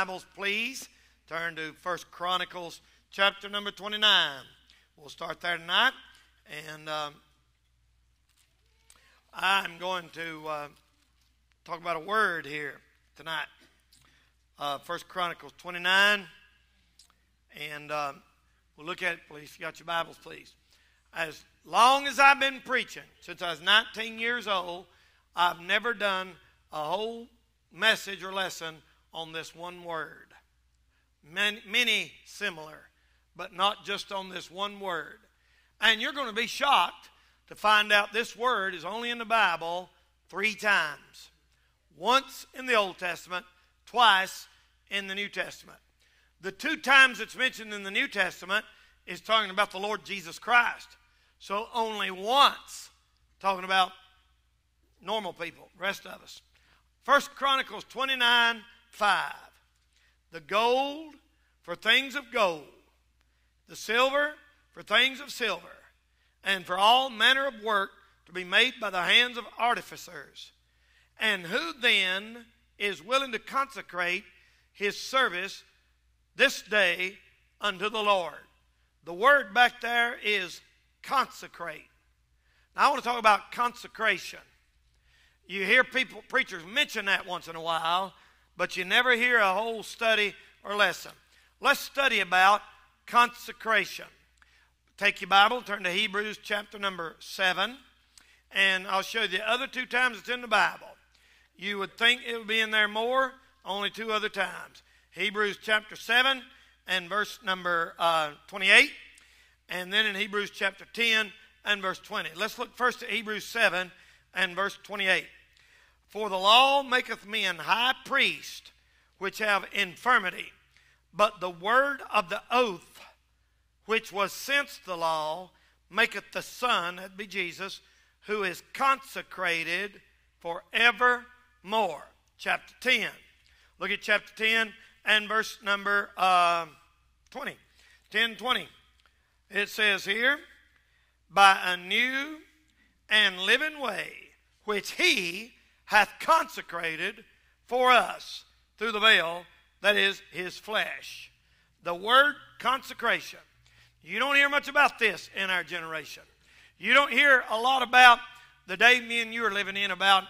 Bibles, please, turn to First Chronicles chapter number 29. We'll start there tonight. And um, I'm going to uh, talk about a word here tonight. Uh, First Chronicles 29. And um, we'll look at it, please. You got your Bibles, please. As long as I've been preaching, since I was 19 years old, I've never done a whole message or lesson on this one word. Many, many similar, but not just on this one word. And you're going to be shocked to find out this word is only in the Bible three times once in the Old Testament, twice in the New Testament. The two times it's mentioned in the New Testament is talking about the Lord Jesus Christ. So only once talking about normal people, rest of us. First Chronicles 29 5. The gold for things of gold, the silver for things of silver, and for all manner of work to be made by the hands of artificers. And who then is willing to consecrate his service this day unto the Lord? The word back there is consecrate. Now, I want to talk about consecration. You hear people, preachers mention that once in a while, but you never hear a whole study or lesson. Let's study about consecration. Take your Bible, turn to Hebrews chapter number 7, and I'll show you the other two times it's in the Bible. You would think it would be in there more, only two other times. Hebrews chapter 7 and verse number uh, 28, and then in Hebrews chapter 10 and verse 20. Let's look first at Hebrews 7 and verse 28. For the law maketh men high priest which have infirmity, but the word of the oath which was since the law maketh the Son, that be Jesus, who is consecrated for evermore. Chapter 10. Look at chapter 10 and verse number uh, 20. 10 20. It says here, by a new and living way, which he hath consecrated for us through the veil that is his flesh. The word consecration. You don't hear much about this in our generation. You don't hear a lot about the day me and you are living in about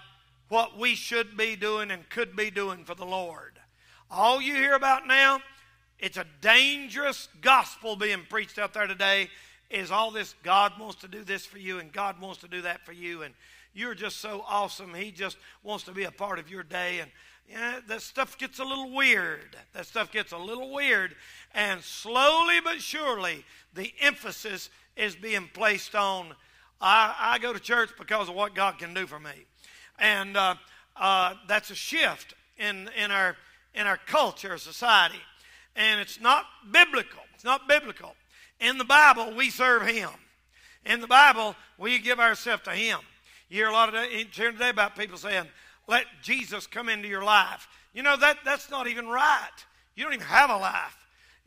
what we should be doing and could be doing for the Lord. All you hear about now, it's a dangerous gospel being preached out there today, is all this God wants to do this for you and God wants to do that for you and you're just so awesome. He just wants to be a part of your day. And yeah, that stuff gets a little weird. That stuff gets a little weird. And slowly but surely, the emphasis is being placed on I, I go to church because of what God can do for me. And uh, uh, that's a shift in, in, our, in our culture, society. And it's not biblical. It's not biblical. In the Bible, we serve Him. In the Bible, we give ourselves to Him. You hear a lot of hearing today about people saying, "Let Jesus come into your life." You know that that's not even right. You don't even have a life.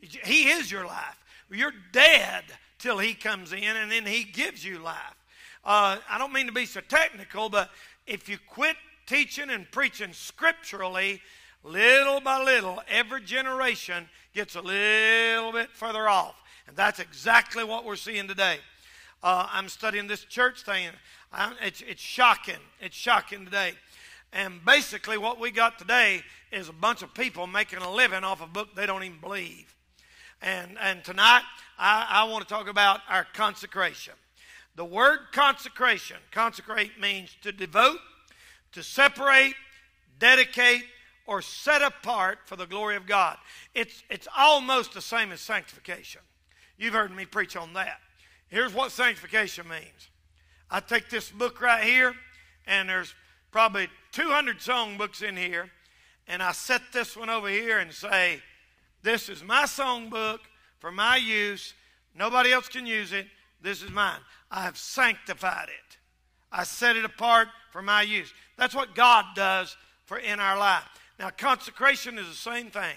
He is your life. You're dead till He comes in, and then He gives you life. Uh, I don't mean to be so technical, but if you quit teaching and preaching scripturally, little by little, every generation gets a little bit further off. And that's exactly what we're seeing today. Uh, I'm studying this church thing. It's, it's shocking. It's shocking today. And basically, what we got today is a bunch of people making a living off a book they don't even believe. And, and tonight, I, I want to talk about our consecration. The word consecration, consecrate means to devote, to separate, dedicate, or set apart for the glory of God. It's, it's almost the same as sanctification. You've heard me preach on that. Here's what sanctification means I take this book right here, and there's probably 200 song books in here, and I set this one over here and say, This is my song book for my use. Nobody else can use it. This is mine. I have sanctified it. I set it apart for my use. That's what God does for in our life. Now, consecration is the same thing.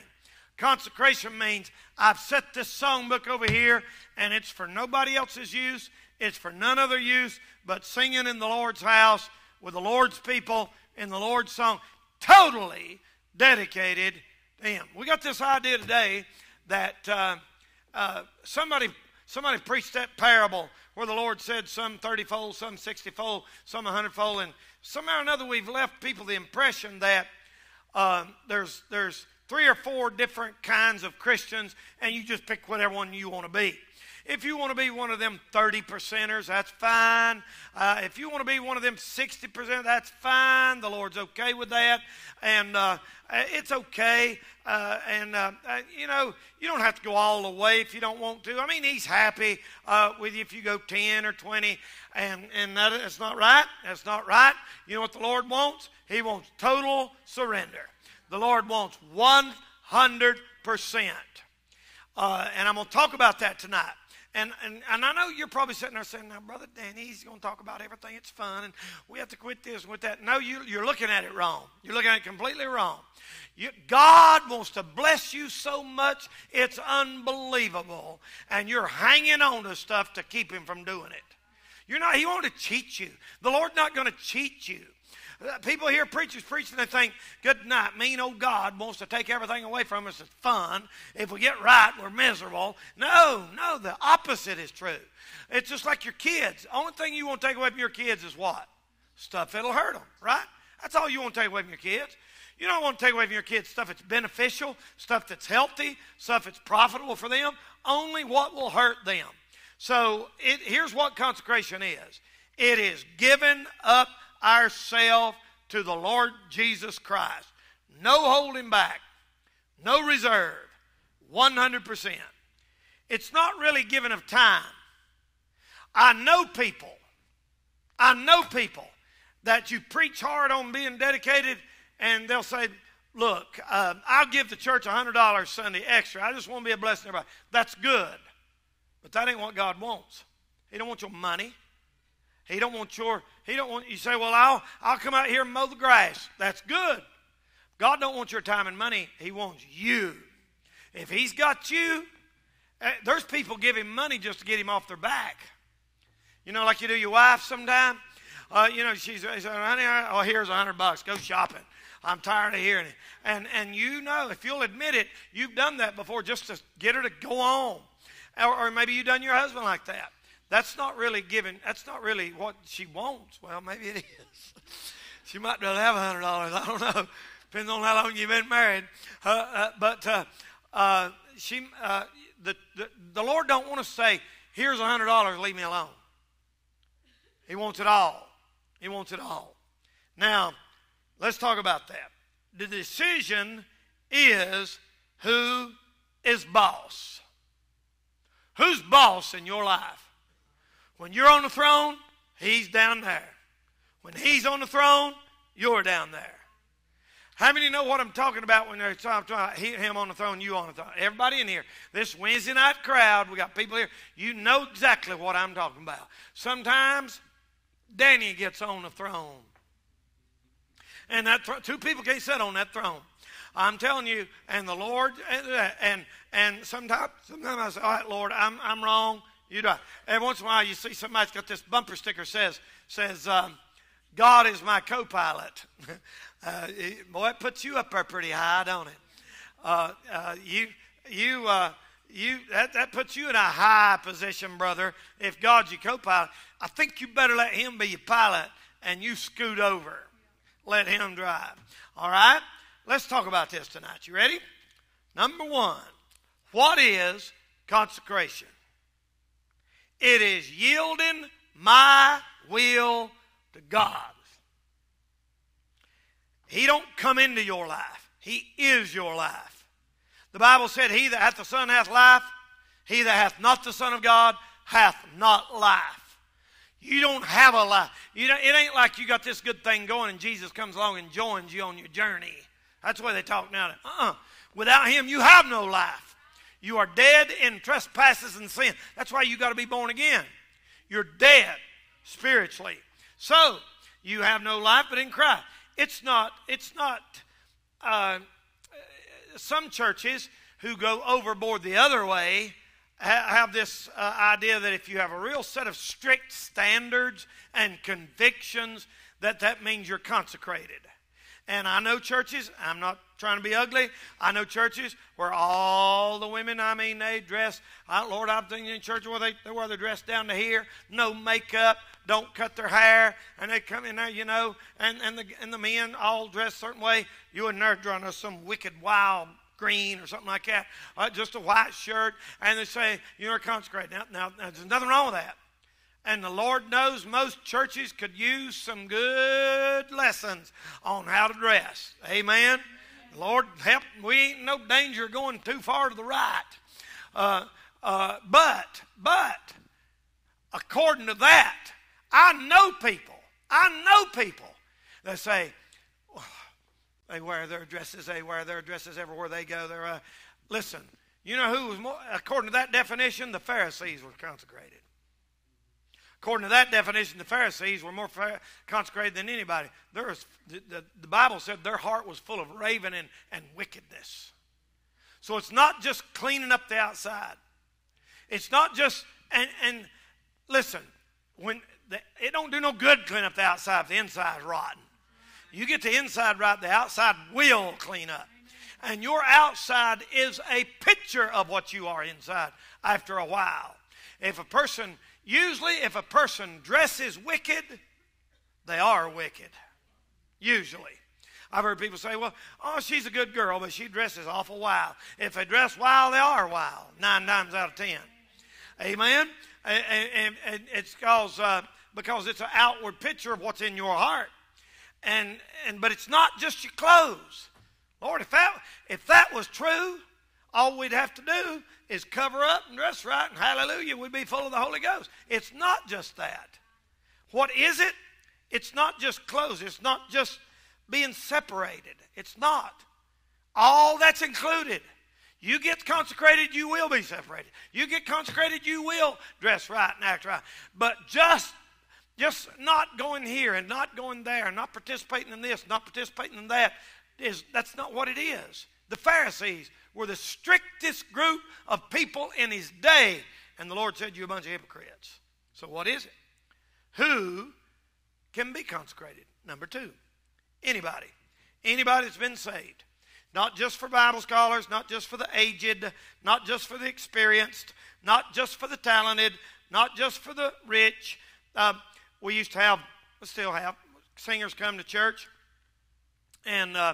Consecration means I've set this songbook over here, and it's for nobody else's use. It's for none other use but singing in the Lord's house with the Lord's people in the Lord's song. Totally dedicated to Him. We got this idea today that uh, uh, somebody somebody preached that parable where the Lord said some 30 fold, some 60 fold, some 100 fold, and somehow or another we've left people the impression that uh, there's there's three or four different kinds of Christians, and you just pick whatever one you want to be. If you want to be one of them 30 percenters, that's fine. Uh, if you want to be one of them 60%, that's fine. The Lord's okay with that. And uh, it's okay. Uh, and, uh, uh, you know, you don't have to go all the way if you don't want to. I mean, He's happy uh, with you if you go 10 or 20. And, and that, that's not right. That's not right. You know what the Lord wants? He wants total surrender. The Lord wants 100%. Uh, and I'm going to talk about that tonight. And, and, and I know you're probably sitting there saying, now, Brother Danny, he's going to talk about everything. It's fun, and we have to quit this and quit that. No, you, you're looking at it wrong. You're looking at it completely wrong. You, God wants to bless you so much, it's unbelievable. And you're hanging on to stuff to keep him from doing it. You're not, he won't to cheat you. The Lord's not going to cheat you. Uh, people hear preachers preaching, they think, good night, mean old God wants to take everything away from us. It's fun. If we get right, we're miserable. No, no, the opposite is true. It's just like your kids. The only thing you want to take away from your kids is what? Stuff that'll hurt them, right? That's all you want to take away from your kids. You don't want to take away from your kids stuff that's beneficial, stuff that's healthy, stuff that's profitable for them, only what will hurt them. So it, here's what consecration is it is giving up ourselves to the Lord Jesus Christ. No holding back, no reserve, 100%. It's not really giving of time. I know people, I know people that you preach hard on being dedicated, and they'll say, Look, uh, I'll give the church $100 Sunday extra. I just want to be a blessing to everybody. That's good. But that ain't what God wants. He don't want your money. He don't want your, he don't want, you say, well, I'll, I'll come out here and mow the grass. That's good. God don't want your time and money. He wants you. If he's got you, eh, there's people give him money just to get him off their back. You know, like you do your wife sometime. Uh, you know, she's, she's honey, oh, here's a hundred bucks. Go shopping. I'm tired of hearing it. And, and you know, if you'll admit it, you've done that before just to get her to go on. Or, or maybe you've done your husband like that. That's not really giving, that's not really what she wants. Well, maybe it is. she might not have a $100. I don't know. Depends on how long you've been married. Uh, uh, but uh, uh she, uh, the, the, the Lord don't want to say, here's a $100, leave me alone. He wants it all. He wants it all. Now, let's talk about that. The decision is who is boss. Who's boss in your life? When you're on the throne, he's down there. When he's on the throne, you're down there. How many know what I'm talking about when they're talking about him on the throne, you on the throne? Everybody in here, this Wednesday night crowd, we got people here, you know exactly what I'm talking about. Sometimes Danny gets on the throne. And that th- two people can't sit on that throne. I'm telling you, and the Lord, and and, and sometimes, sometimes I say, all right, Lord, I'm, I'm wrong. You do. Every once in a while, you see somebody's got this bumper sticker says says um, God is my co-pilot. uh, boy, it puts you up there pretty high, don't it? Uh, uh, you you uh, you that, that puts you in a high position, brother. If God's your co-pilot, I think you better let Him be your pilot, and you scoot over. Let Him drive. All right. Let's talk about this tonight. You ready? Number one, what is consecration? It is yielding my will to God. He don't come into your life. He is your life. The Bible said, He that hath the Son hath life. He that hath not the Son of God hath not life. You don't have a life. You know, it ain't like you got this good thing going and Jesus comes along and joins you on your journey. That's the way they talk now. Uh-uh. Without Him, you have no life. You are dead in trespasses and sin. That's why you got to be born again. You're dead spiritually. So you have no life but in Christ. It's not. It's not. Uh, some churches who go overboard the other way have this uh, idea that if you have a real set of strict standards and convictions, that that means you're consecrated. And I know churches. I'm not trying to be ugly. I know churches where all the women, I mean, they dress. I, Lord, I'm thinking in church where they where they're dressed down to here, no makeup, don't cut their hair, and they come in there, you know, and and the and the men all dressed certain way. You and nerd drawing us some wicked wild green or something like that, uh, just a white shirt, and they say you're consecrated. Now, now, now, there's nothing wrong with that. And the Lord knows most churches could use some good lessons on how to dress. Amen. Lord help, we ain't no danger going too far to the right. Uh, uh, but, but, according to that, I know people, I know people that say, they wear their dresses, they wear their dresses everywhere they go. They're, uh, listen, you know who was more, according to that definition, the Pharisees were consecrated. According to that definition, the Pharisees were more consecrated than anybody. There was, the, the, the Bible said their heart was full of raven and, and wickedness. So it's not just cleaning up the outside. It's not just, and, and listen, when the, it don't do no good clean up the outside if the inside is rotten. You get the inside right, the outside will clean up. And your outside is a picture of what you are inside after a while. If a person Usually, if a person dresses wicked, they are wicked. Usually. I've heard people say, well, oh, she's a good girl, but she dresses awful wild. If they dress wild, they are wild, nine times out of ten. Amen? And, it's cause, uh, because it's an outward picture of what's in your heart. And, and, but it's not just your clothes. Lord, if that, if that was true, all we'd have to do is cover up and dress right, and hallelujah, we'd be full of the Holy Ghost. It's not just that. What is it? It's not just clothes, it's not just being separated. It's not. All that's included. You get consecrated, you will be separated. You get consecrated, you will dress right and act right. But just just not going here and not going there, not participating in this, not participating in that, is that's not what it is. The Pharisees were the strictest group of people in his day. And the Lord said, You're a bunch of hypocrites. So, what is it? Who can be consecrated? Number two, anybody. Anybody that's been saved. Not just for Bible scholars, not just for the aged, not just for the experienced, not just for the talented, not just for the rich. Uh, we used to have, we still have, singers come to church, and uh,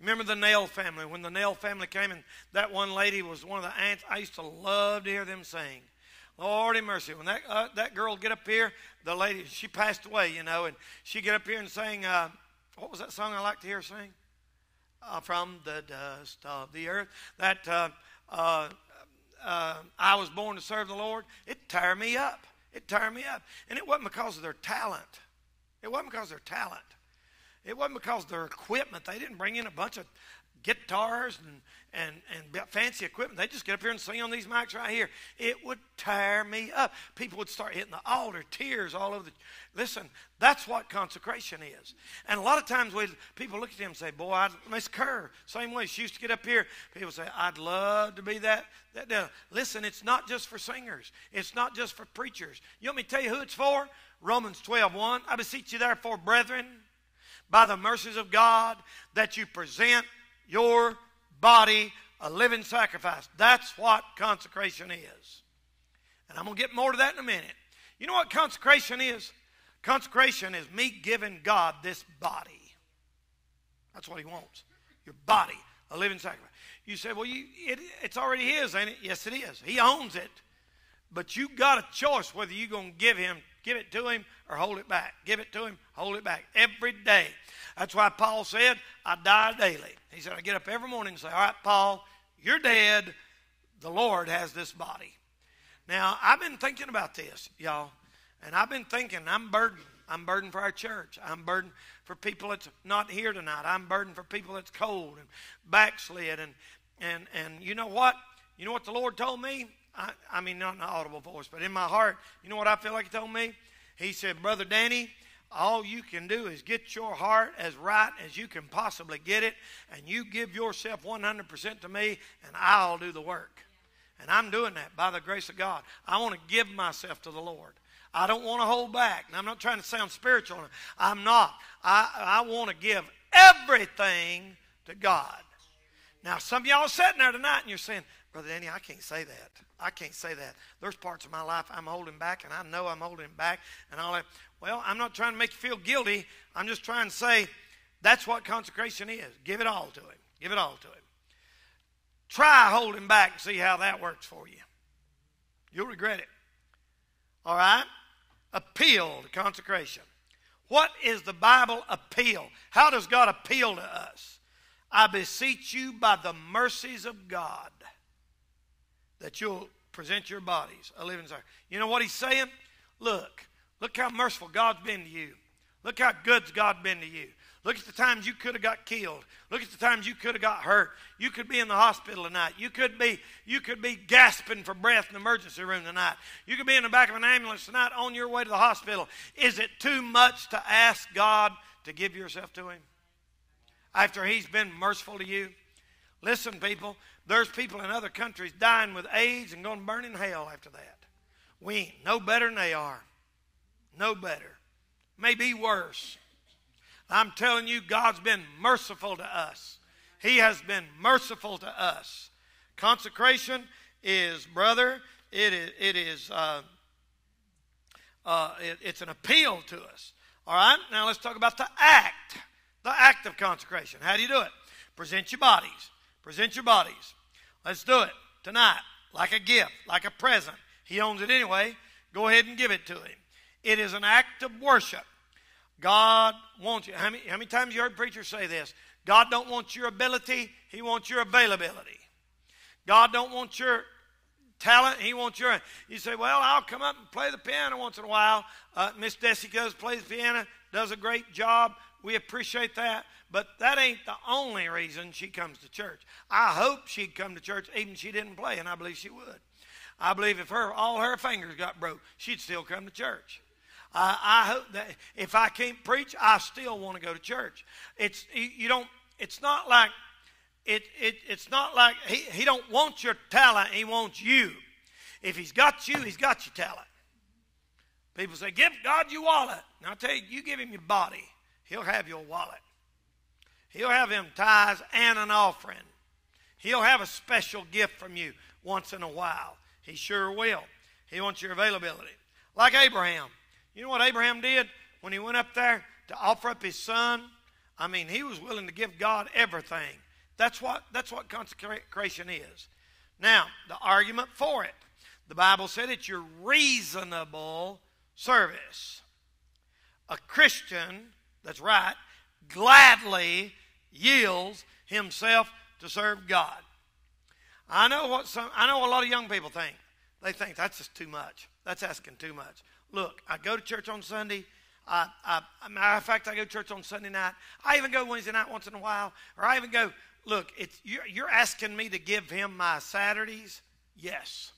Remember the Nail family? When the Nail family came, and that one lady was one of the aunts, I used to love to hear them sing. Lordy mercy. When that, uh, that girl get up here, the lady, she passed away, you know, and she'd get up here and sing, uh, what was that song I like to hear sing? Uh, from the dust of the earth. That uh, uh, uh, I was born to serve the Lord. It tore me up. It tore me up. And it wasn't because of their talent. It wasn't because of their talent. It wasn't because their equipment. They didn't bring in a bunch of guitars and, and, and fancy equipment. They just get up here and sing on these mics right here. It would tear me up. People would start hitting the altar, tears all over the. Listen, that's what consecration is. And a lot of times we people look at them and say, "Boy, I'd, Miss Kerr, same way she used to get up here." People say, "I'd love to be that." That listen, it's not just for singers. It's not just for preachers. You want me to tell you who it's for? Romans 12, 1. I beseech you, therefore, brethren by the mercies of God that you present your body a living sacrifice. That's what consecration is. And I'm going to get more to that in a minute. You know what consecration is? Consecration is me giving God this body. That's what He wants. Your body, a living sacrifice. You say, well, you, it, it's already His, ain't it? Yes, it is. He owns it. But you got a choice whether you're going to give Him Give it to him or hold it back. Give it to him, hold it back. Every day. That's why Paul said, I die daily. He said, I get up every morning and say, All right, Paul, you're dead. The Lord has this body. Now, I've been thinking about this, y'all. And I've been thinking, I'm burdened. I'm burdened for our church. I'm burdened for people that's not here tonight. I'm burdened for people that's cold and backslid. And, and, and you know what? You know what the Lord told me? I, I mean, not an audible voice, but in my heart, you know what I feel like he told me? He said, Brother Danny, all you can do is get your heart as right as you can possibly get it, and you give yourself 100% to me, and I'll do the work. And I'm doing that by the grace of God. I want to give myself to the Lord. I don't want to hold back. And I'm not trying to sound spiritual. I'm not. I, I want to give everything to God. Now, some of y'all sitting there tonight and you're saying, Brother Danny, I can't say that. I can't say that. There's parts of my life I'm holding back, and I know I'm holding back, and all that. Well, I'm not trying to make you feel guilty. I'm just trying to say that's what consecration is. Give it all to Him. Give it all to Him. Try holding back and see how that works for you. You'll regret it. All right? Appeal to consecration. What is the Bible appeal? How does God appeal to us? I beseech you by the mercies of God that you'll present your bodies a living sacrifice. You know what he's saying? Look, look how merciful God's been to you. Look how good God's been to you. Look at the times you could have got killed. Look at the times you could have got hurt. You could be in the hospital tonight. You could be you could be gasping for breath in the emergency room tonight. You could be in the back of an ambulance tonight on your way to the hospital. Is it too much to ask God to give yourself to him? After he's been merciful to you? Listen, people, there's people in other countries dying with AIDS and going to burn in hell after that. We ain't no better than they are. No better. Maybe worse. I'm telling you, God's been merciful to us. He has been merciful to us. Consecration is, brother, it is, it is uh, uh, it, it's an appeal to us. All right, now let's talk about the act, the act of consecration. How do you do it? Present your bodies. Present your bodies. Let's do it tonight, like a gift, like a present. He owns it anyway. Go ahead and give it to him. It is an act of worship. God wants you. How many, how many times you heard preachers say this? God don't want your ability, He wants your availability. God don't want your talent, He wants your. You say, well, I'll come up and play the piano once in a while. Uh, Miss Desi goes, plays the piano, does a great job. We appreciate that. But that ain't the only reason she comes to church. I hope she'd come to church even if she didn't play, and I believe she would. I believe if her all her fingers got broke, she'd still come to church. I, I hope that if I can't preach, I still want to go to church. It's you don't. It's not like it, it. It's not like he, he don't want your talent. He wants you. If he's got you, he's got your talent. People say, "Give God your wallet." Now I tell you, you give him your body, he'll have your wallet. He'll have him tithes and an offering. He'll have a special gift from you once in a while. He sure will. He wants your availability. Like Abraham. You know what Abraham did when he went up there to offer up his son? I mean, he was willing to give God everything. That's what, that's what consecration is. Now, the argument for it. The Bible said it's your reasonable service. A Christian, that's right, gladly yields himself to serve God. I know what some I know a lot of young people think. They think that's just too much. That's asking too much. Look, I go to church on Sunday. I, I, matter of fact, I go to church on Sunday night. I even go Wednesday night once in a while, or I even go. Look, it's you're, you're asking me to give him my Saturdays. Yes.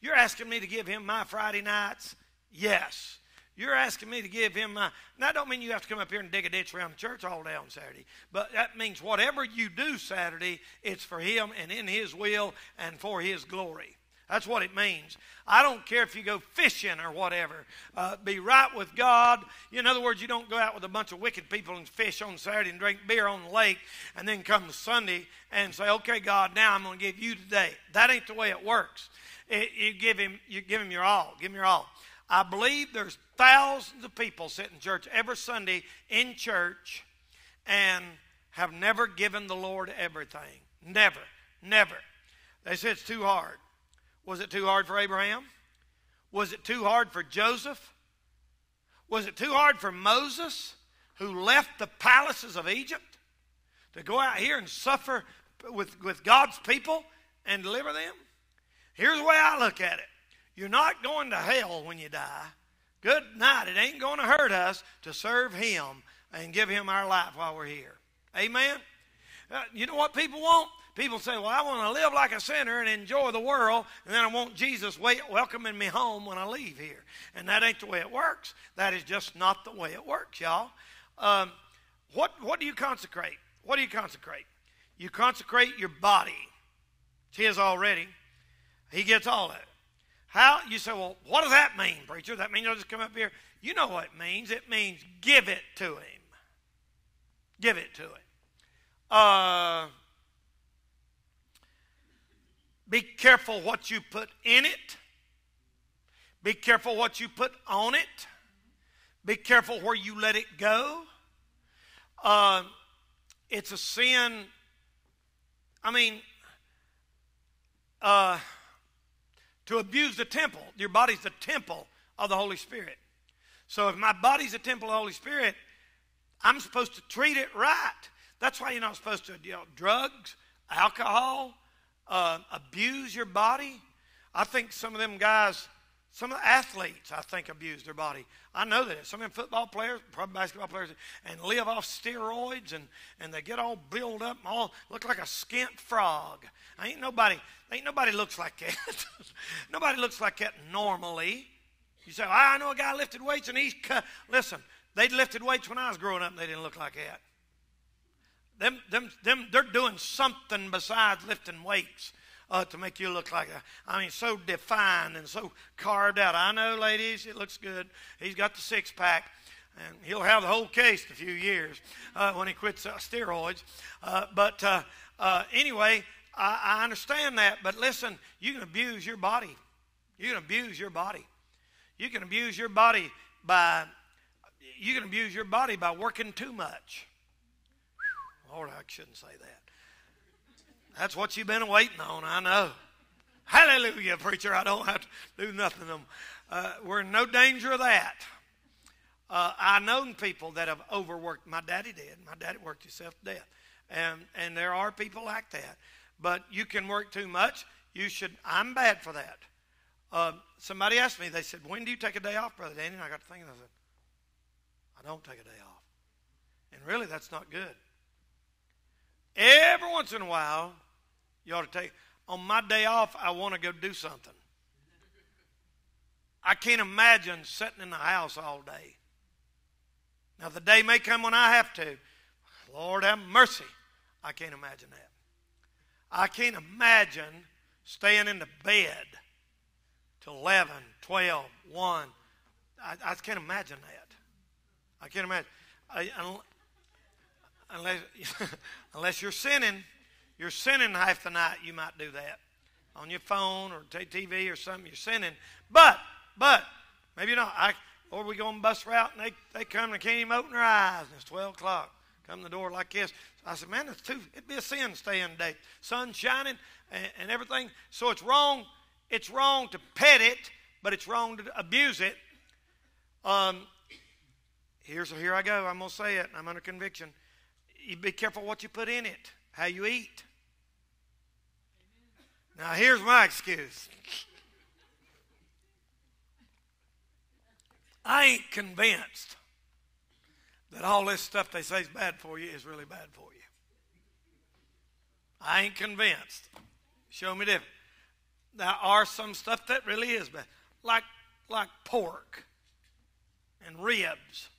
You're asking me to give him my Friday nights. Yes. You're asking me to give him my. That don't mean you have to come up here and dig a ditch around the church all day on Saturday. But that means whatever you do Saturday, it's for him and in his will and for his glory. That's what it means. I don't care if you go fishing or whatever. Uh, be right with God. In other words, you don't go out with a bunch of wicked people and fish on Saturday and drink beer on the lake and then come Sunday and say, okay, God, now I'm going to give you today. That ain't the way it works. It, you, give him, you give him your all. Give him your all. I believe there's thousands of people sit in church every Sunday in church and have never given the Lord everything. Never. Never. They say it's too hard. Was it too hard for Abraham? Was it too hard for Joseph? Was it too hard for Moses, who left the palaces of Egypt to go out here and suffer with, with God's people and deliver them? Here's the way I look at it you're not going to hell when you die. Good night. It ain't going to hurt us to serve Him and give Him our life while we're here. Amen? Uh, you know what people want? People say, Well, I want to live like a sinner and enjoy the world, and then I want Jesus welcoming me home when I leave here. And that ain't the way it works. That is just not the way it works, y'all. Um, what, what do you consecrate? What do you consecrate? You consecrate your body. It's His already. He gets all of it. How? You say, Well, what does that mean, preacher? That means I'll just come up here? You know what it means. It means give it to Him. Give it to Him. Uh, be careful what you put in it. Be careful what you put on it. Be careful where you let it go. Uh, it's a sin. I mean, uh, to abuse the temple. Your body's the temple of the Holy Spirit. So if my body's a temple of the Holy Spirit, I'm supposed to treat it right. That's why you're not supposed to, you know, drugs, alcohol, uh, abuse your body. I think some of them guys, some of the athletes, I think, abuse their body. I know that. Some of them football players, probably basketball players, and live off steroids and, and they get all built up and all look like a skint frog. Ain't nobody, ain't nobody looks like that. nobody looks like that normally. You say, well, I know a guy lifted weights and he's cut. Listen, they lifted weights when I was growing up and they didn't look like that. Them, them, them, they're doing something besides lifting weights uh, to make you look like a, I mean, so defined and so carved out. I know, ladies, it looks good. He's got the six pack, and he'll have the whole case in a few years uh, when he quits uh, steroids. Uh, but uh, uh, anyway, I, I understand that. But listen, you can abuse your body. You can abuse your body. You can abuse your body by you can abuse your body by working too much. Lord, I shouldn't say that. That's what you've been waiting on, I know. Hallelujah, preacher. I don't have to do nothing. Uh, we're in no danger of that. Uh, I known people that have overworked. My daddy did. My daddy worked himself to death. And, and there are people like that. But you can work too much. You should. I'm bad for that. Uh, somebody asked me, they said, When do you take a day off, Brother Danny? And I got to thinking, I said, I don't take a day off. And really, that's not good. Every once in a while, you ought to take, on my day off, I want to go do something. I can't imagine sitting in the house all day. Now, the day may come when I have to. Lord have mercy. I can't imagine that. I can't imagine staying in the bed till 11, 12, 1. I, I can't imagine that. I can't imagine. I, unless, unless you're sinning, you're sinning half the night, you might do that on your phone or TV or something. You're sinning, but but maybe not. I or we go on bus route and they they come and can't even open their eyes and it's twelve o'clock. Come the door like this. I said, man, it's too. It'd be a sin staying day. Sun shining and, and everything. So it's wrong. It's wrong to pet it, but it's wrong to abuse it. Um, here's here I go. I'm gonna say it. I'm under conviction you be careful what you put in it, how you eat. Now, here's my excuse. I ain't convinced that all this stuff they say is bad for you is really bad for you. I ain't convinced. Show me different. There are some stuff that really is bad, like like pork and ribs.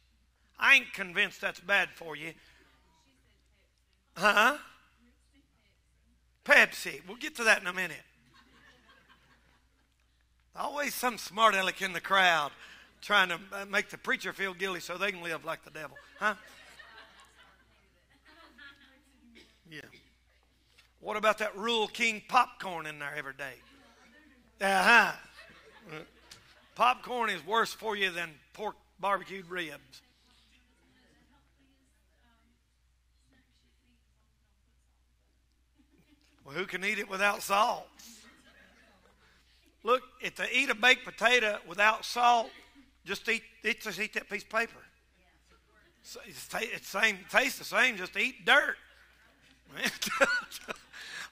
I ain't convinced that's bad for you. Huh? Pepsi. We'll get to that in a minute. Always some smart aleck in the crowd trying to uh, make the preacher feel guilty so they can live like the devil. Huh? Yeah. What about that Rule King popcorn in there every day? Uh huh. Popcorn is worse for you than pork barbecued ribs. Well, who can eat it without salt? Look, if they eat a baked potato without salt, just eat, just eat that piece of paper. It's, it's same, tastes the same, just eat dirt.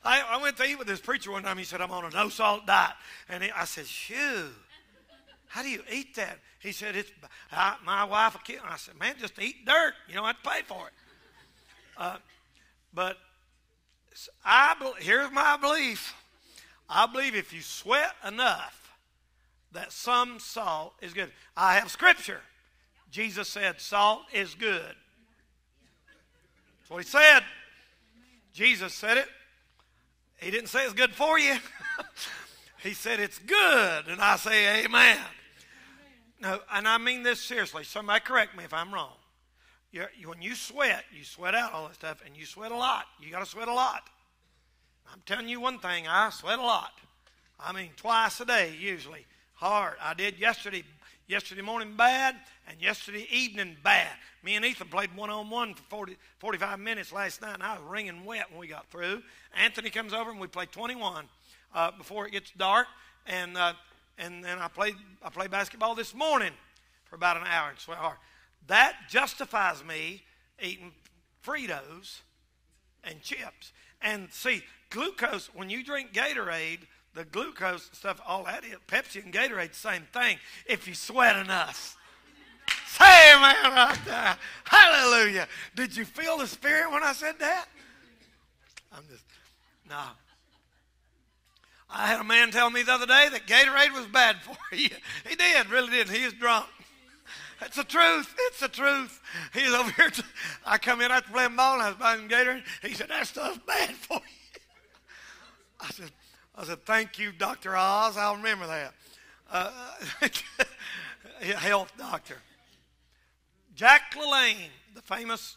I, I, went to eat with this preacher one time. He said, I'm on a no salt diet. And he, I said, Shoo, how do you eat that? He said, It's I, my wife. I said, Man, just eat dirt. You don't have to pay for it. Uh, but I here's my belief. I believe if you sweat enough, that some salt is good. I have scripture. Jesus said, "Salt is good." That's what he said. Jesus said it. He didn't say it's good for you. he said it's good, and I say amen. No, and I mean this seriously. Somebody correct me if I'm wrong. You're, you, when you sweat, you sweat out all that stuff, and you sweat a lot. You got to sweat a lot. I'm telling you one thing, I sweat a lot. I mean, twice a day usually. Hard. I did yesterday, yesterday morning bad, and yesterday evening bad. Me and Ethan played one on one for 40, 45 minutes last night, and I was wringing wet when we got through. Anthony comes over, and we play 21 uh, before it gets dark, and uh, and then I played I played basketball this morning for about an hour and sweat hard. That justifies me eating Fritos and chips. And see, glucose, when you drink Gatorade, the glucose stuff, all that is, Pepsi and Gatorade, same thing if you sweat enough. Say amen right there. Hallelujah. Did you feel the Spirit when I said that? I'm just, no. I had a man tell me the other day that Gatorade was bad for you. He did, really did. He was drunk. It's the truth. It's the truth. He's over here. I come in after playing ball and I was buying Gatorade. He said, that stuff's bad for you. I said, I said, thank you, Dr. Oz. I'll remember that. Uh, health doctor. Jack LaLanne, the famous,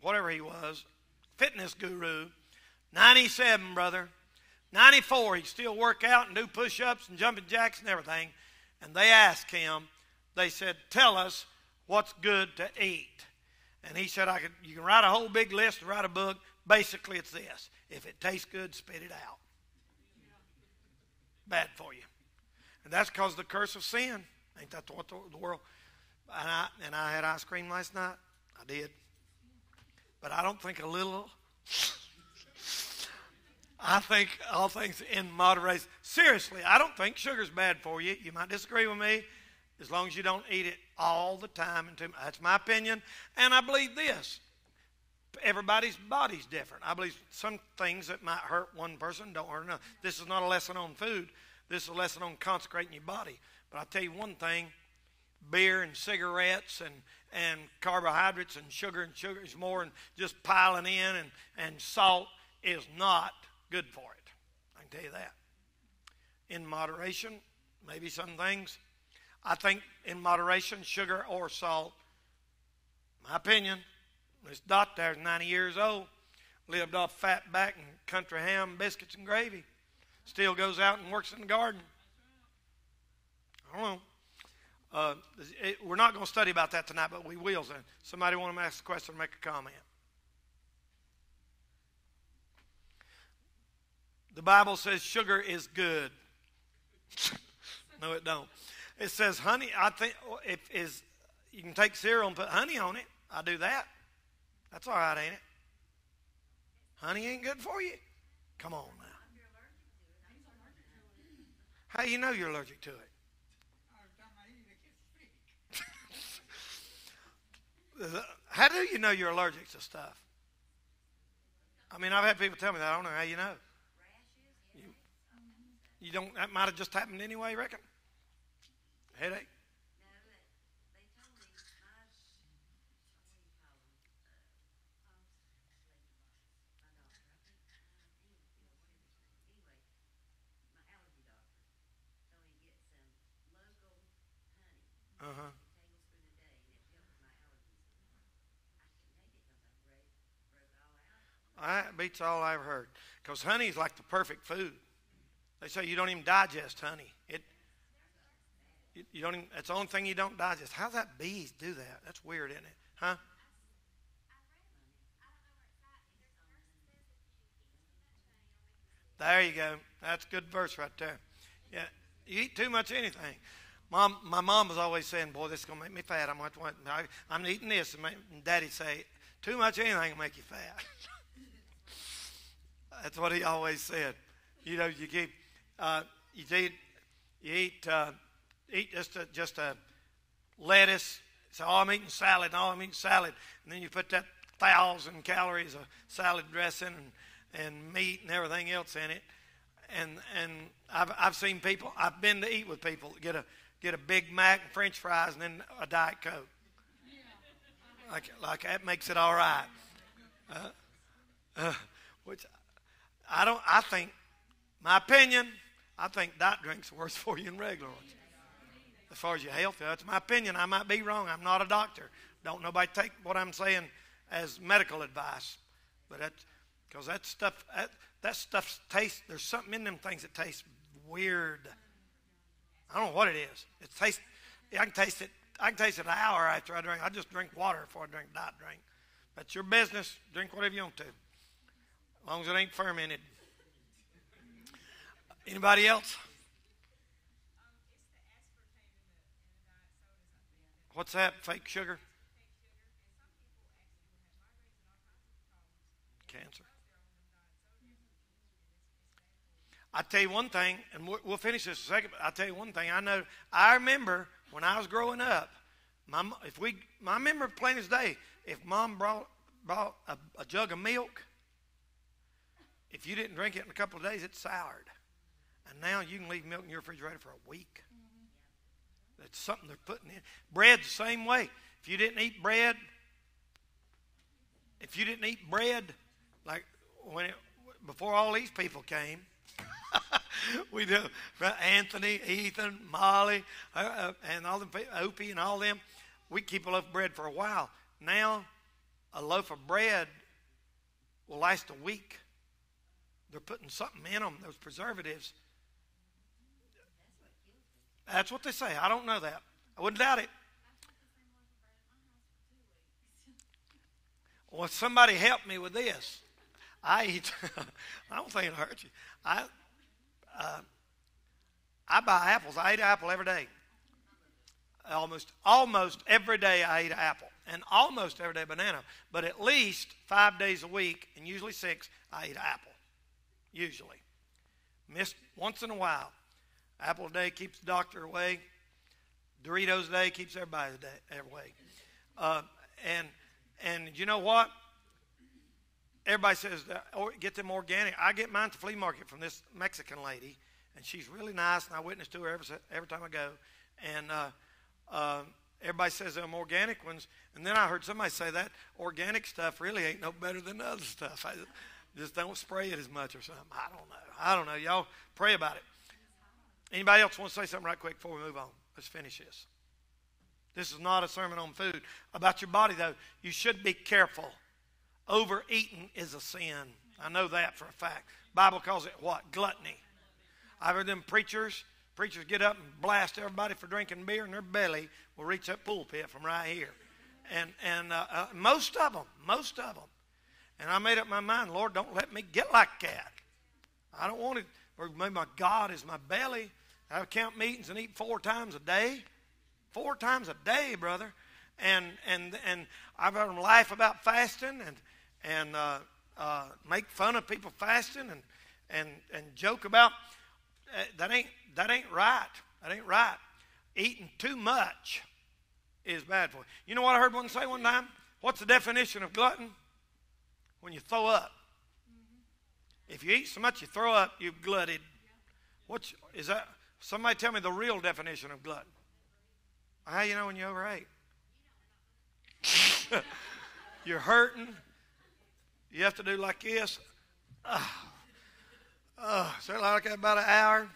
whatever he was, fitness guru, 97, brother. 94, he'd still work out and do push ups and jumping jacks and everything. And they asked him, they said, Tell us what's good to eat. And he said, I could, You can write a whole big list write a book. Basically, it's this if it tastes good, spit it out. Bad for you. And that's because the curse of sin. Ain't that what the world? And I, and I had ice cream last night. I did. But I don't think a little. I think all things in moderation. Seriously, I don't think sugar's bad for you. You might disagree with me as long as you don't eat it all the time. And that's my opinion. And I believe this everybody's body's different. I believe some things that might hurt one person don't hurt another. This is not a lesson on food. This is a lesson on consecrating your body. But I'll tell you one thing beer and cigarettes and, and carbohydrates and sugar and sugar is more and just piling in and, and salt is not good for it. I can tell you that. In moderation, maybe some things I think in moderation, sugar or salt. My opinion. This doctor is 90 years old, lived off fat back and country ham, biscuits, and gravy. Still goes out and works in the garden. I don't know. Uh, it, we're not going to study about that tonight, but we will. So somebody want to ask a question or make a comment? The Bible says sugar is good. no, it don't. It says honey. I think if is you can take cereal and put honey on it. I do that. That's all right, ain't it? Honey ain't good for you. Come on now. How you know you're allergic to it? how do you know you're allergic to stuff? I mean, I've had people tell me that. I don't know how you know. You, you don't. That might have just happened anyway. Reckon. Headache? Uh-huh. That beats all I've heard. Because honey is like the perfect food. They say you don't even digest honey. It you, don't even, that's the only thing you don't digest. How's that bees do that? That's weird, isn't it? Huh? There you go. That's a good verse right there. Yeah, you eat too much anything. Mom, my mom was always saying, "Boy, this is gonna make me fat. I'm gonna, I'm eating this." And, Daddy say, "Too much anything will make you fat." That's what he always said. You know, you keep, uh, you eat, you eat uh, eat just a, just a lettuce. So, oh, I'm eating salad. Oh, I'm eating salad. And then you put that thousand calories of salad dressing and, and meat and everything else in it. And and I've I've seen people. I've been to eat with people get a get a Big Mac and French fries and then a Diet Coke. Like like that makes it all right. Uh, uh, which I don't. I think my opinion. I think diet drinks are worse for you than regular ones as far as your health. That's my opinion. I might be wrong. I'm not a doctor. Don't nobody take what I'm saying as medical advice, but that's because that stuff that, that stuff tastes. There's something in them things that taste weird. I don't know what it is. It tastes. I can taste it. I can taste it an hour after I drink. I just drink water before I drink diet drink. That's your business. Drink whatever you want to, as long as it ain't fermented. Anybody else? What's that? Fake sugar? Cancer. I tell you one thing, and we'll finish this in a second. But I tell you one thing. I know. I remember when I was growing up. My if we, I remember plain as day. If mom brought brought a, a jug of milk, if you didn't drink it in a couple of days, it soured. And now you can leave milk in your refrigerator for a week. That's something they're putting in. Bread's the same way. If you didn't eat bread, if you didn't eat bread, like when it, before all these people came, we do. Anthony, Ethan, Molly, uh, uh, and all them, Opie, and all them. We keep a loaf of bread for a while. Now, a loaf of bread will last a week. They're putting something in them, those preservatives. That's what they say. I don't know that. I wouldn't doubt it. Well, somebody help me with this. I eat. I don't think it'll hurt you. I uh, I buy apples. I eat an apple every day. Almost almost every day I eat an apple, and almost every day banana. But at least five days a week, and usually six, I eat an apple. Usually, missed once in a while. Apple a day keeps the doctor away. Doritos a day keeps everybody away. Uh, and and you know what? everybody says, oh, get them organic. I get mine at the flea market from this Mexican lady, and she's really nice, and I witness to her every, every time I go. And uh, uh, everybody says them organic ones. And then I heard somebody say that organic stuff really ain't no better than other stuff. I just don't spray it as much or something. I don't know. I don't know. Y'all pray about it. Anybody else want to say something right quick before we move on? Let's finish this. This is not a sermon on food. About your body, though, you should be careful Overeating is a sin. I know that for a fact. Bible calls it what? Gluttony. I've heard them preachers, preachers get up and blast everybody for drinking beer, and their belly will reach that pulpit from right here. And and uh, uh, most of them, most of them. And I made up my mind, Lord, don't let me get like that. I don't want it. Or maybe my God is my belly. I count meetings and eat four times a day. Four times a day, brother. And and and I've heard them laugh about fasting and and uh, uh, make fun of people fasting and and and joke about uh, that ain't that ain't right. That ain't right. Eating too much is bad for you. You know what I heard one say one time? What's the definition of glutton? When you throw up. If you eat so much you throw up, you've glutted. What's is that? Somebody tell me the real definition of glutton. How you know when you overate? You're hurting. You have to do like this. Uh, uh, so like about an hour.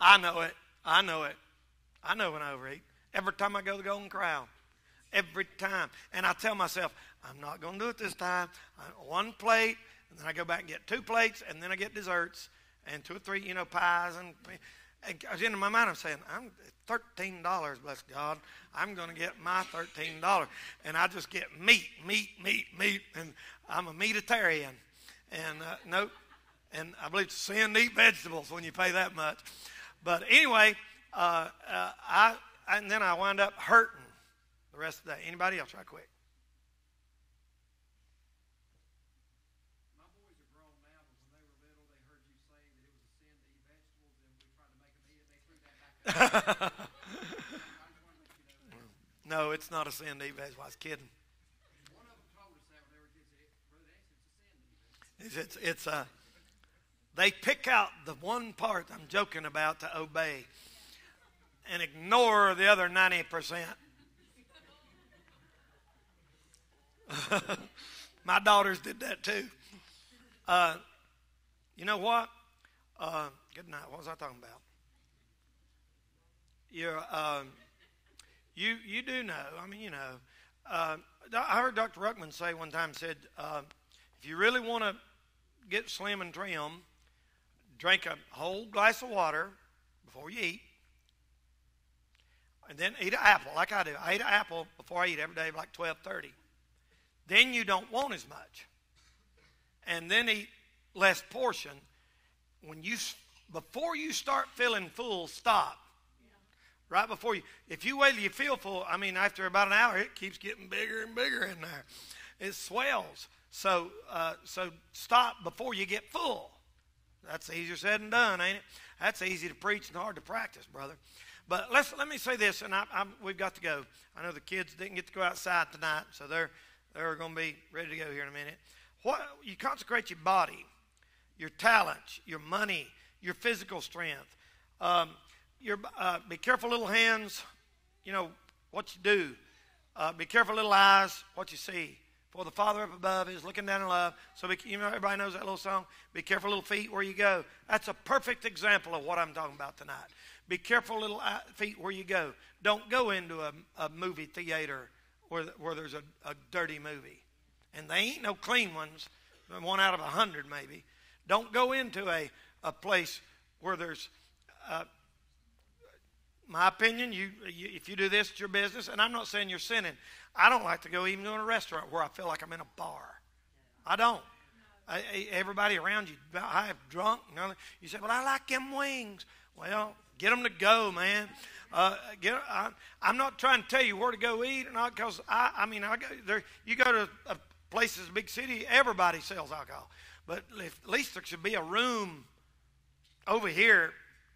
I know it. I know it. I know when I overeat. Every time I go to the Golden Corral. Every time. And I tell myself, I'm not going to do it this time. one plate, and then I go back and get two plates, and then I get desserts, and two or three, you know, pies. And, and in my mind, I'm saying, I'm $13, bless God. I'm going to get my $13. And I just get meat, meat, meat, meat. And I'm a meatitarian. And uh, nope. And I believe it's sin to eat vegetables when you pay that much. But anyway, uh, uh, I and then I wind up hurting the rest of the day. Anybody else, right quick? no, it's not a sin to eat vegetables. I was kidding. It's, it's, it's uh, they pick out the one part I'm joking about to obey and ignore the other 90%. My daughters did that too. Uh, you know what? Uh, good night. What was I talking about? You're, um, You you do know. I mean, you know. Uh, I heard Dr. Ruckman say one time said, uh, if you really want to get slim and trim, drink a whole glass of water before you eat, and then eat an apple like I do. I eat an apple before I eat every day, like twelve thirty. Then you don't want as much, and then eat less portion. When you before you start feeling full, stop right before you. If you wait till you feel full, I mean, after about an hour, it keeps getting bigger and bigger in there. It swells. So, uh, so stop before you get full. That's easier said than done, ain't it? That's easy to preach and hard to practice, brother. But let's let me say this, and I, I'm, we've got to go. I know the kids didn't get to go outside tonight, so they're they're going to be ready to go here in a minute. What you consecrate your body, your talents, your money, your physical strength. Um, your, uh, be careful, little hands, you know, what you do. Uh, be careful, little eyes, what you see. For the Father up above is looking down in love. So, be, you know, everybody knows that little song. Be careful, little feet, where you go. That's a perfect example of what I'm talking about tonight. Be careful, little feet, where you go. Don't go into a, a movie theater where, where there's a, a dirty movie. And they ain't no clean ones, one out of a hundred maybe. Don't go into a, a place where there's uh, my opinion, you, you, if you do this, it's your business. And I'm not saying you're sinning. I don't like to go even to a restaurant where I feel like I'm in a bar. I don't. I, everybody around you, I have drunk. You, know, You say, "Well, I like them wings." Well, get them to go, man. Uh, get. I, am not trying to tell you where to go eat or not, because I, I mean, I go there. You go to a places, a big city, everybody sells alcohol. But if, at least there should be a room over here.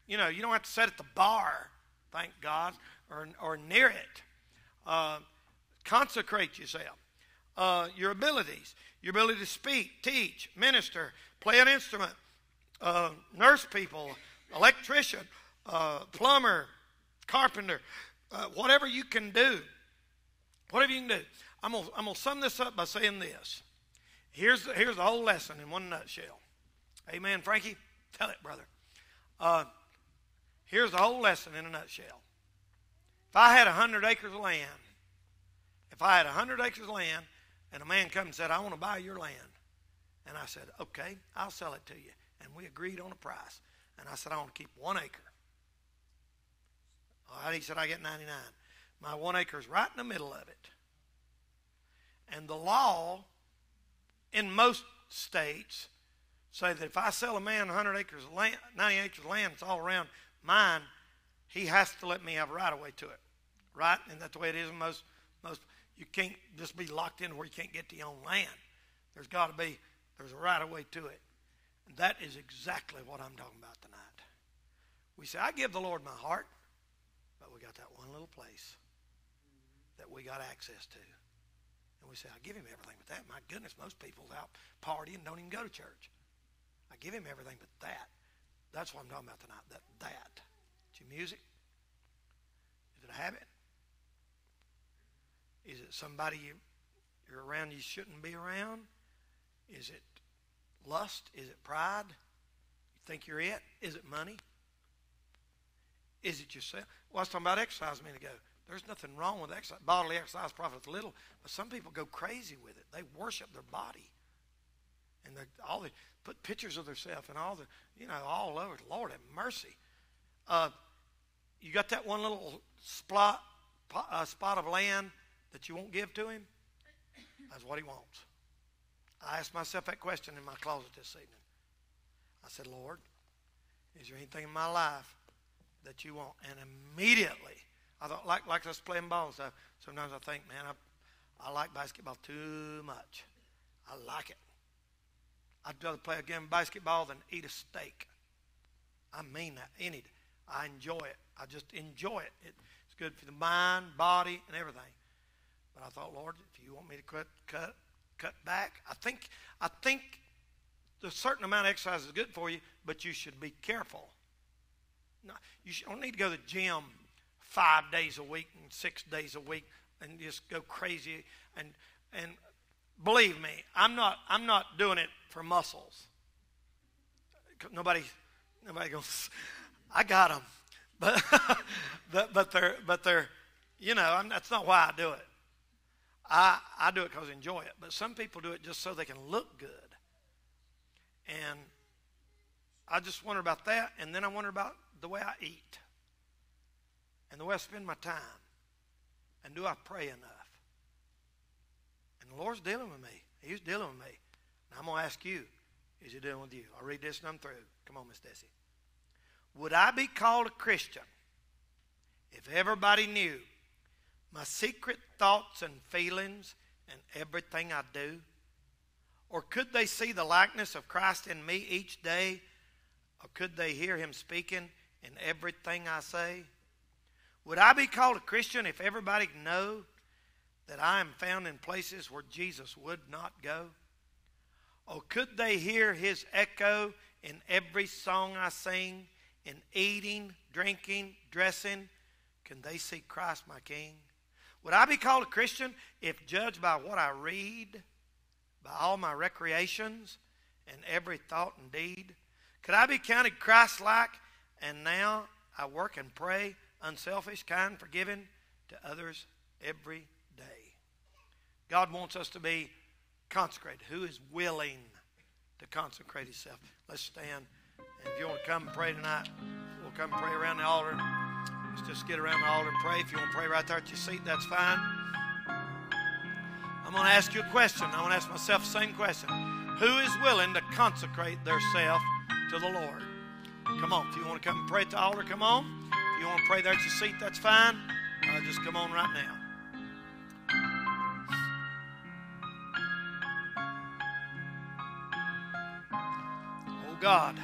You know, you don't have to sit at the bar thank God, or, or near it. Uh, consecrate yourself. Uh, your abilities, your ability to speak, teach, minister, play an instrument, uh, nurse people, electrician, uh, plumber, carpenter, uh, whatever you can do. Whatever you can do. I'm going I'm to sum this up by saying this. Here's the, here's the whole lesson in one nutshell. Amen, Frankie? Tell it, brother. Uh, Here's the whole lesson in a nutshell. If I had 100 acres of land, if I had 100 acres of land, and a man come and said, I want to buy your land. And I said, okay, I'll sell it to you. And we agreed on a price. And I said, I want to keep one acre. Oh, he said, I get 99. My one acre is right in the middle of it. And the law in most states say that if I sell a man 100 acres of land, 90 acres of land, it's all around mine, he has to let me have a right of way to it. Right? And that's the way it is in most most you can't just be locked in where you can't get to your own land. There's got to be there's a right of way to it. And that is exactly what I'm talking about tonight. We say, I give the Lord my heart, but we got that one little place that we got access to. And we say, I give him everything but that. My goodness, most people's out partying don't even go to church. I give him everything but that. That's what I'm talking about tonight. That that. It music? Is it a habit? Is it somebody you, you're around you shouldn't be around? Is it lust? Is it pride? You think you're it? Is it money? Is it yourself? Well, I was talking about exercise a minute ago. There's nothing wrong with exercise. Bodily exercise profits little, but some people go crazy with it. They worship their body and they all the put pictures of themselves and all the you know all over. Lord have mercy. Uh, you got that one little spot uh, spot of land that you won't give to him. That's what he wants. I asked myself that question in my closet this evening. I said, Lord, is there anything in my life that you want? And immediately, I thought, like, like us playing ball and stuff, sometimes I think, man, I, I like basketball too much. I like it. I'd rather play a game of basketball than eat a steak. I mean that. Any, I enjoy it. I just enjoy it. it. It's good for the mind, body, and everything. But I thought, Lord, if you want me to cut, cut, cut back, I think, I think a certain amount of exercise is good for you, but you should be careful. No, you don't need to go to the gym five days a week and six days a week and just go crazy and and believe me, I'm not, I'm not doing it for muscles. Nobody, nobody goes, I got them. But, but they're, but they're, you know, I'm, that's not why I do it. I, I do it because I enjoy it. But some people do it just so they can look good. And I just wonder about that. And then I wonder about the way I eat and the way I spend my time. And do I pray enough? And the Lord's dealing with me. He's dealing with me. And I'm going to ask you, is he dealing with you? I'll read this and I'm through. Come on, Miss Desi. Would I be called a Christian if everybody knew my secret thoughts and feelings and everything I do? Or could they see the likeness of Christ in me each day? Or could they hear him speaking in everything I say? Would I be called a Christian if everybody know that I am found in places where Jesus would not go? Or could they hear his echo in every song I sing, in eating, drinking, dressing? Can they see Christ my King? Would I be called a Christian if judged by what I read, by all my recreations, and every thought and deed? Could I be counted Christ like and now I work and pray, unselfish, kind, forgiving to others every day? God wants us to be consecrated. Who is willing to consecrate himself? Let's stand. And if you want to come and pray tonight, we'll come and pray around the altar. Let's just get around the altar and pray. If you want to pray right there at your seat, that's fine. I'm going to ask you a question. I'm going to ask myself the same question. Who is willing to consecrate theirself to the Lord? Come on. If you want to come and pray at the altar, come on. If you want to pray there at your seat, that's fine. Uh, just come on right now. Oh God.